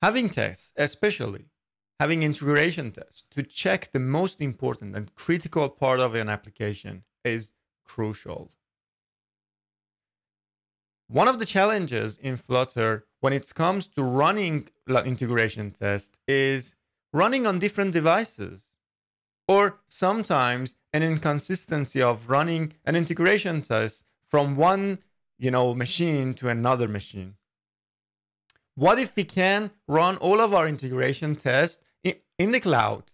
Having tests, especially having integration tests to check the most important and critical part of an application is crucial. One of the challenges in Flutter when it comes to running integration tests is running on different devices or sometimes an inconsistency of running an integration test from one you know machine to another machine what if we can run all of our integration tests in, the cloud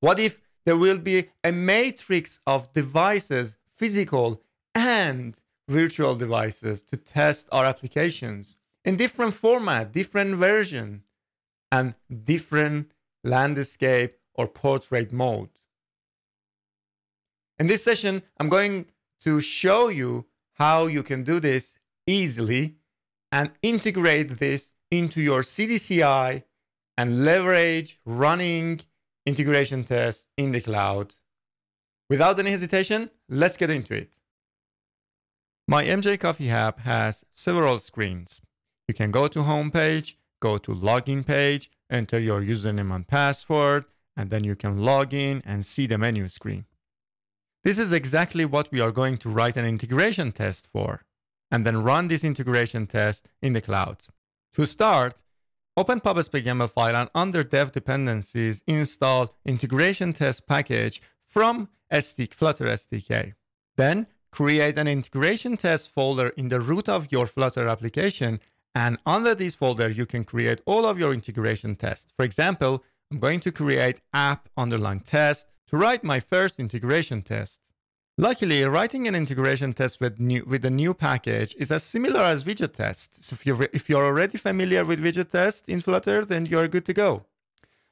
what if there will be a matrix of devices physical and virtual devices to test our applications in different format different version and different landscape or portrait mode. In this session, I'm going to show you how you can do this easily and integrate this into your CDCI and leverage running integration tests in the cloud. Without any hesitation, let's get into it. My MJ Coffee app has several screens. You can go to home page, go to login page, enter your username and password, and then you can log in and see the menu screen. This is exactly what we are going to write an integration test for, and then run this integration test in the cloud. To start, open PubSpec file and under dev dependencies, install integration test package from SDK, Flutter SDK. Then create an integration test folder in the root of your Flutter application. And under this folder, you can create all of your integration tests. For example, I'm going to create app underline test to write my first integration test. Luckily, writing an integration test with, new, with a new package is as similar as widget test. So if you're, if you're already familiar with widget test in Flutter, then you're good to go.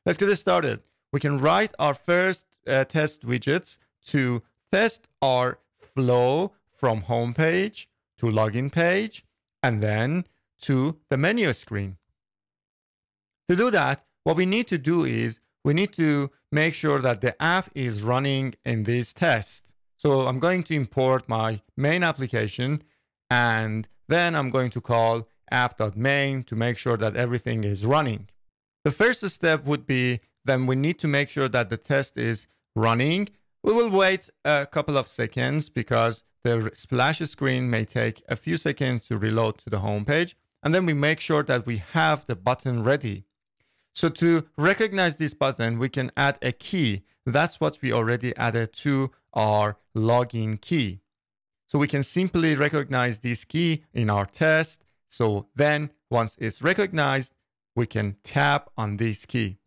Let's get this started. We can write our first uh, test widgets to test our flow from home page to login page and then to the menu screen. To do that, what we need to do is we need to make sure that the app is running in this test. So I'm going to import my main application and then I'm going to call app.main to make sure that everything is running. The first step would be then we need to make sure that the test is running. We will wait a couple of seconds because the splash screen may take a few seconds to reload to the home page. And then we make sure that we have the button ready. So to recognize this button, we can add a key. That's what we already added to our login key. So we can simply recognize this key in our test. So then once it's recognized, we can tap on this key.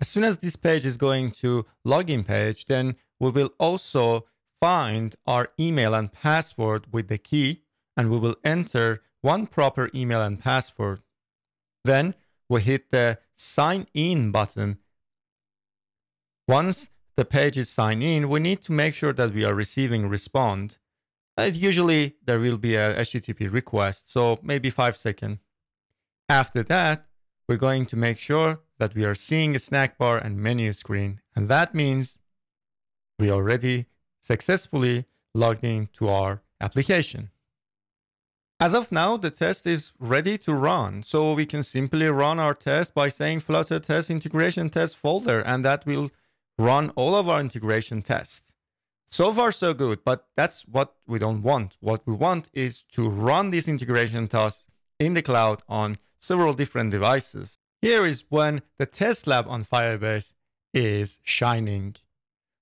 As soon as this page is going to login page, then we will also find our email and password with the key and we will enter one proper email and password. Then we hit the sign in button. Once the page is signed in, we need to make sure that we are receiving respond. Uh, usually there will be a HTTP request, so maybe five seconds. After that, we're going to make sure that we are seeing a snack bar and menu screen. And that means we already successfully logged in to our application. As of now, the test is ready to run. So we can simply run our test by saying flutter test integration test folder, and that will run all of our integration tests. So far, so good, but that's what we don't want. What we want is to run these integration tests in the cloud on several different devices. Here is when the test lab on Firebase is shining.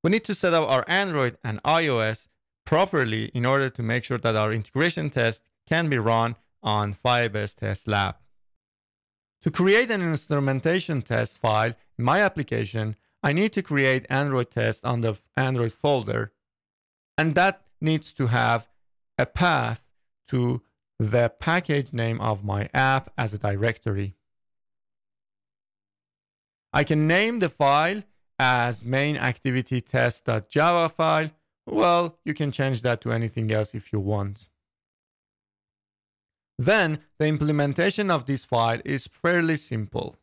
We need to set up our Android and iOS properly in order to make sure that our integration test can be run on Firebase Test Lab. To create an instrumentation test file in my application, I need to create Android test on the Android folder. And that needs to have a path to the package name of my app as a directory. I can name the file as mainActivityTest.java file. Well, you can change that to anything else if you want. Then the implementation of this file is fairly simple.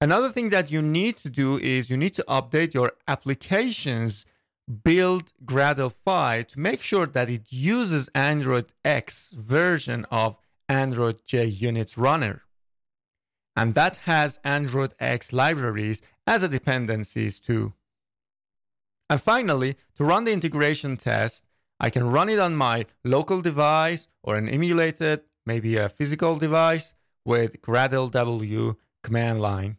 Another thing that you need to do is you need to update your application's build Gradle file to make sure that it uses Android X version of Android JUnit Runner. and that has Android X libraries as a dependencies too. And finally, to run the integration test, I can run it on my local device or an emulated, maybe a physical device with Gradle W command line.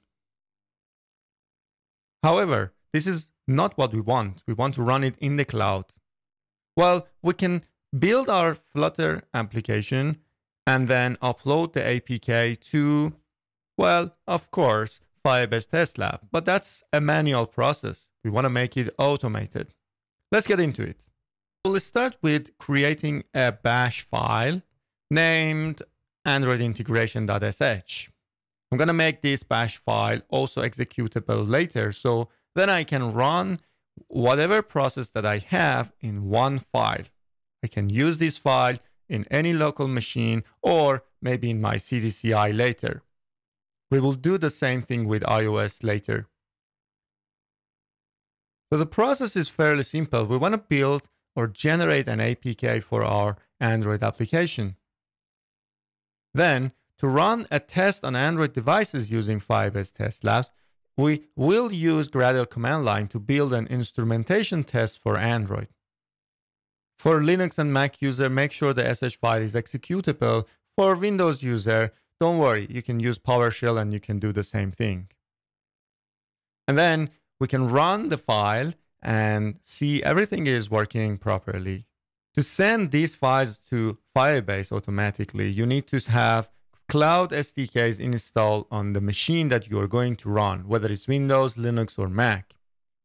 However, this is not what we want. We want to run it in the cloud. Well, we can build our Flutter application and then upload the APK to well, of course, Firebase Test Lab, but that's a manual process. We want to make it automated. Let's get into it. We'll start with creating a bash file named androidintegration.sh. I'm going to make this bash file also executable later, so then I can run whatever process that I have in one file. I can use this file in any local machine or maybe in my CDCI later. We will do the same thing with iOS later. So the process is fairly simple. We want to build or generate an APK for our Android application. Then, to run a test on Android devices using Firebase Test Labs, we will use Gradle command line to build an instrumentation test for Android. For Linux and Mac user, make sure the SH file is executable. For Windows user, don't worry, you can use PowerShell and you can do the same thing. And then we can run the file and see everything is working properly. To send these files to Firebase automatically, you need to have Cloud SDKs installed on the machine that you are going to run, whether it's Windows, Linux, or Mac.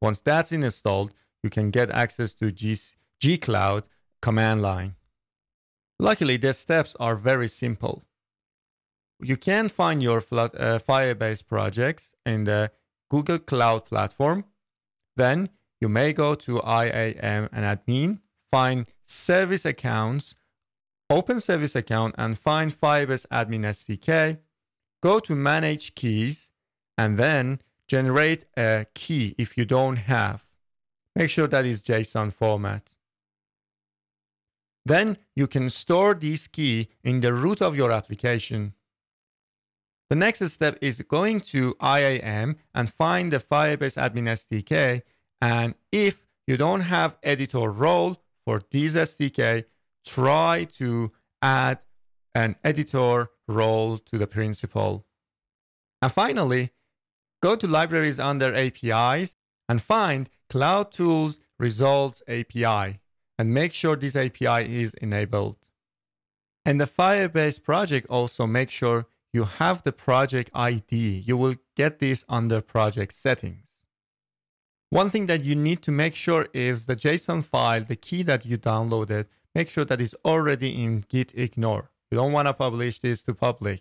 Once that's installed, you can get access to G, G Cloud command line. Luckily, the steps are very simple you can find your uh, Firebase projects in the Google Cloud Platform. Then you may go to IAM and admin, find service accounts, open service account and find Firebase admin SDK. Go to manage keys and then generate a key if you don't have. Make sure that is JSON format. Then you can store this key in the root of your application. The next step is going to IAM and find the Firebase admin SDK. And if you don't have editor role for this SDK, try to add an editor role to the principal. And finally, go to libraries under APIs and find Cloud Tools Results API and make sure this API is enabled. And the Firebase project also make sure you have the project ID. You will get this under project settings. One thing that you need to make sure is the JSON file, the key that you downloaded, make sure that is already in git ignore. You don't want to publish this to public,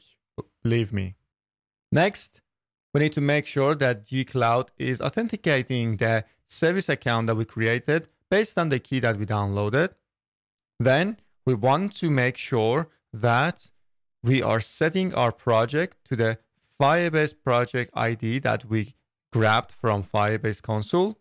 believe me. Next, we need to make sure that gcloud is authenticating the service account that we created based on the key that we downloaded. Then we want to make sure that we are setting our project to the Firebase project ID that we grabbed from Firebase console.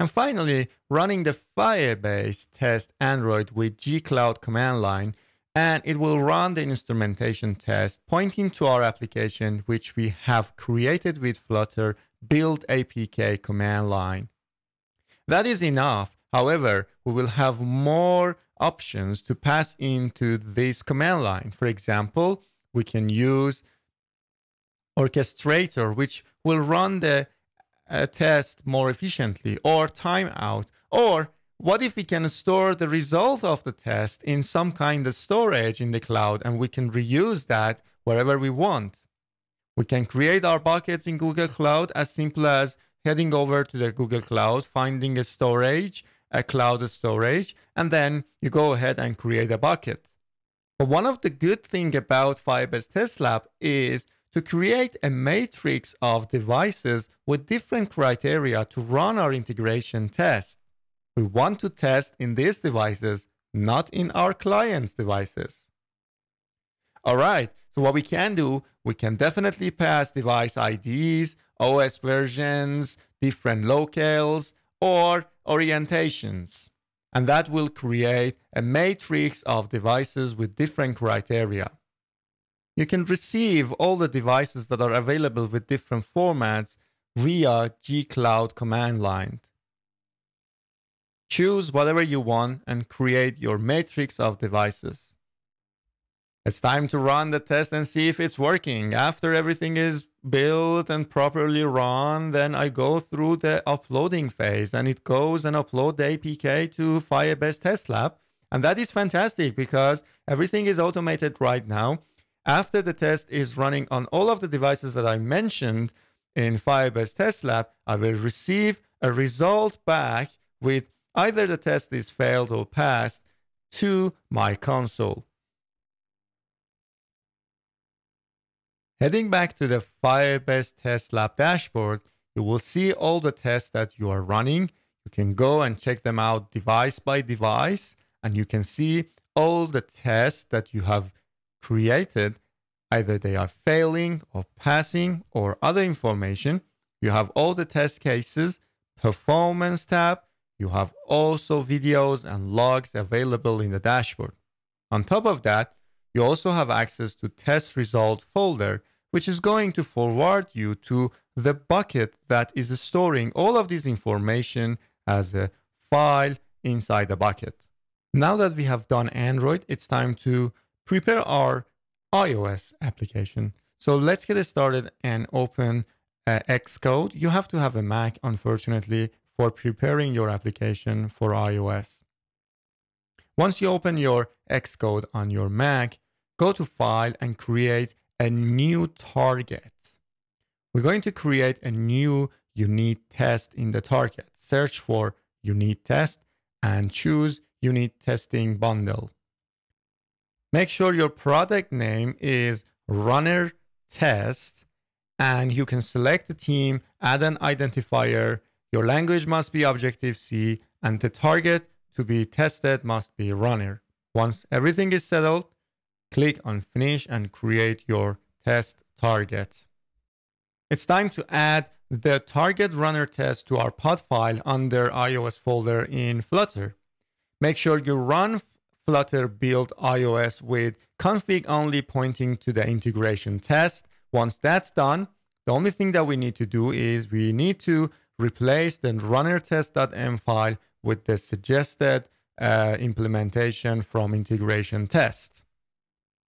And finally, running the Firebase test Android with gcloud command line, and it will run the instrumentation test pointing to our application, which we have created with Flutter build APK command line. That is enough. However, we will have more options to pass into this command line. For example, we can use orchestrator, which will run the uh, test more efficiently, or timeout. Or what if we can store the result of the test in some kind of storage in the cloud and we can reuse that wherever we want? We can create our buckets in Google Cloud as simple as heading over to the Google Cloud, finding a storage, a cloud storage, and then you go ahead and create a bucket. But one of the good thing about Firebase Test Lab is to create a matrix of devices with different criteria to run our integration test. We want to test in these devices, not in our client's devices. All right, so what we can do, we can definitely pass device IDs, OS versions, different locales, or orientations. And that will create a matrix of devices with different criteria. You can receive all the devices that are available with different formats via gcloud command line. Choose whatever you want and create your matrix of devices. It's time to run the test and see if it's working. After everything is built and properly run, then I go through the uploading phase and it goes and upload the APK to Firebase Test Lab. And that is fantastic because everything is automated right now. After the test is running on all of the devices that I mentioned in Firebase Test Lab, I will receive a result back with either the test is failed or passed to my console. Heading back to the Firebase Test Lab dashboard, you will see all the tests that you are running. You can go and check them out device by device, and you can see all the tests that you have created. Either they are failing or passing or other information. You have all the test cases, performance tab. You have also videos and logs available in the dashboard. On top of that, you also have access to test result folder, which is going to forward you to the bucket that is storing all of this information as a file inside the bucket. Now that we have done Android, it's time to prepare our iOS application. So let's get started and open uh, Xcode. You have to have a Mac, unfortunately, for preparing your application for iOS. Once you open your Xcode on your Mac, go to File and create a new target. We're going to create a new unit test in the target. Search for unit test and choose unit testing bundle. Make sure your product name is runner test and you can select the team, add an identifier. Your language must be Objective-C and the target to be tested must be runner. Once everything is settled, click on finish and create your test target. It's time to add the target runner test to our pod file under iOS folder in Flutter. Make sure you run Flutter build iOS with config only pointing to the integration test. Once that's done, the only thing that we need to do is we need to replace the runner test.m file with the suggested uh, implementation from integration test.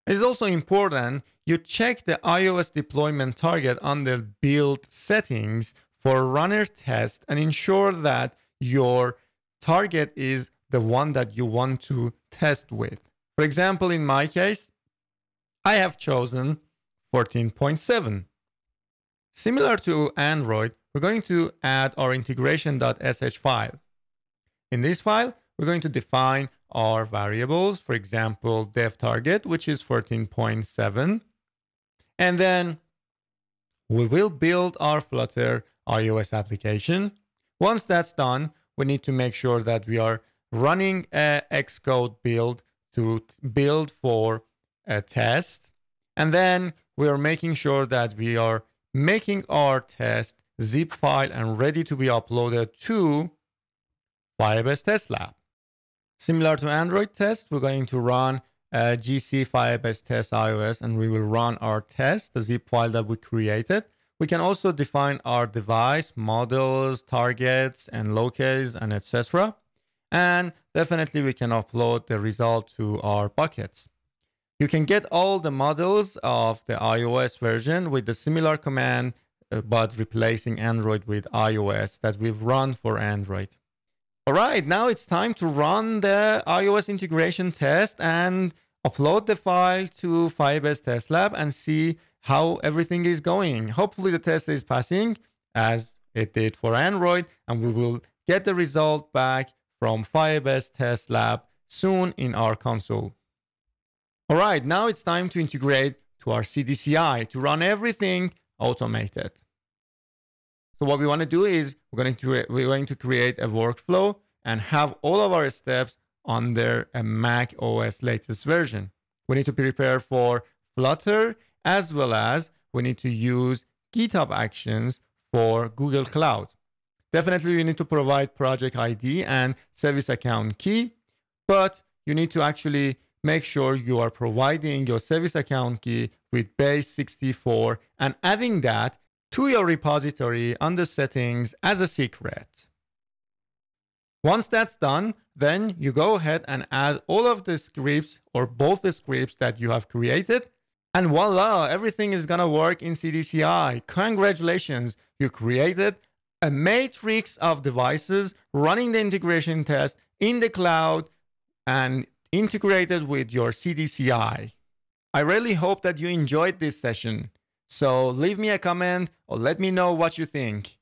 It's also important you check the iOS deployment target under build settings for runner test and ensure that your target is the one that you want to test with. For example, in my case, I have chosen 14.7. Similar to Android, we're going to add our integration.sh file. In this file, we're going to define our variables, for example, dev target, which is 14.7. And then we will build our Flutter iOS application. Once that's done, we need to make sure that we are running a Xcode build to build for a test. And then we are making sure that we are making our test zip file and ready to be uploaded to Firebase Test Lab. Similar to Android test, we're going to run a GC Firebase test iOS and we will run our test, the zip file that we created. We can also define our device, models, targets, and locales, and etc. And definitely we can upload the result to our buckets. You can get all the models of the iOS version with the similar command, uh, but replacing Android with iOS that we've run for Android. All right, now it's time to run the iOS integration test and upload the file to Firebase Test Lab and see how everything is going. Hopefully the test is passing as it did for Android and we will get the result back from Firebase Test Lab soon in our console. All right, now it's time to integrate to our CDCI to run everything automated. So what we want to do is we're going to, we're going to create a workflow and have all of our steps under a Mac OS latest version. We need to prepare for Flutter as well as we need to use GitHub Actions for Google Cloud. Definitely you need to provide project ID and service account key, but you need to actually make sure you are providing your service account key with base 64 and adding that to your repository under settings as a secret. Once that's done, then you go ahead and add all of the scripts or both the scripts that you have created. And voila, everything is gonna work in CDCI. Congratulations, you created a matrix of devices running the integration test in the cloud and integrated with your CDCI. I really hope that you enjoyed this session. So leave me a comment or let me know what you think.